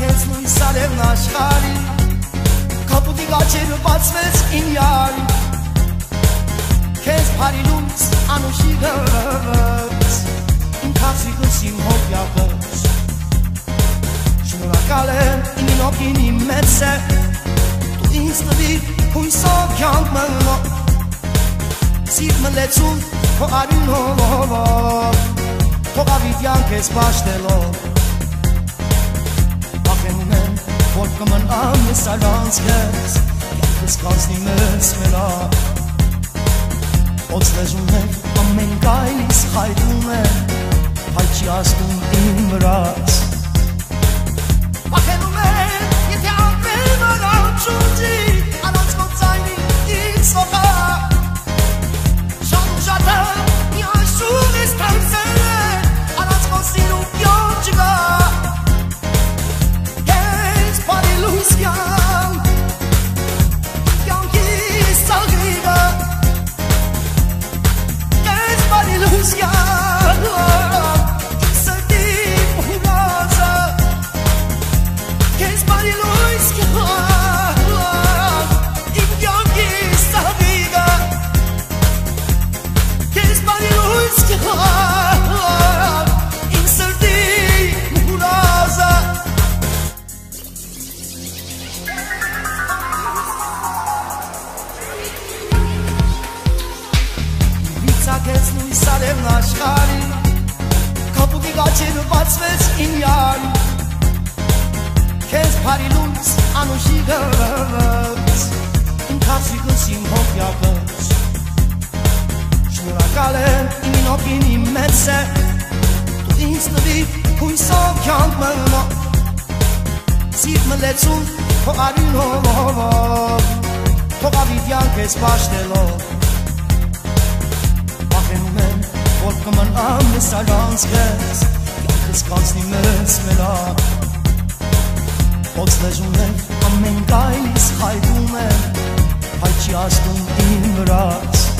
Հագեց լույս արևն աշխարի Կապուտի գաչերը բացվեց իմ յարի Կեզ պարիլումց անուշի գրվց Իմ կացիկուս իմ հոգյակոս Շնորակալ եմ իմ ինոքին իմ մեծ է Դու ինձ տվի հույսով կյանք մնով Սիտ մլեցում հո արյուն հովովով Թողավիտ յանք ես պաշտելով որ կմնամ ես առանցքս Կյանքս կազնի մեզ մենա Ոնց լեզուն է ամեն գայլիս խայտում արևն աշխարի Կապուկի գաչերը բացվեց իմ յարի Քեզ բարի լույս անուշի գվս Իմ քասիկս իմ հոգյակս Շնորհակալ եմ իմ ինոքին իմ մեծ է Դու ինձ տվի հույսով կյանք մնո Սիրտ մլեցում քո արյունով Թող ավիդյան քեզ պաշտելով կմնամ ես առանցքս Կյանքս կանցնի մեզ մենա Ոնց լեզուն է ամեն գայլիս խայտում է Հայչի ասնում իմ վրաց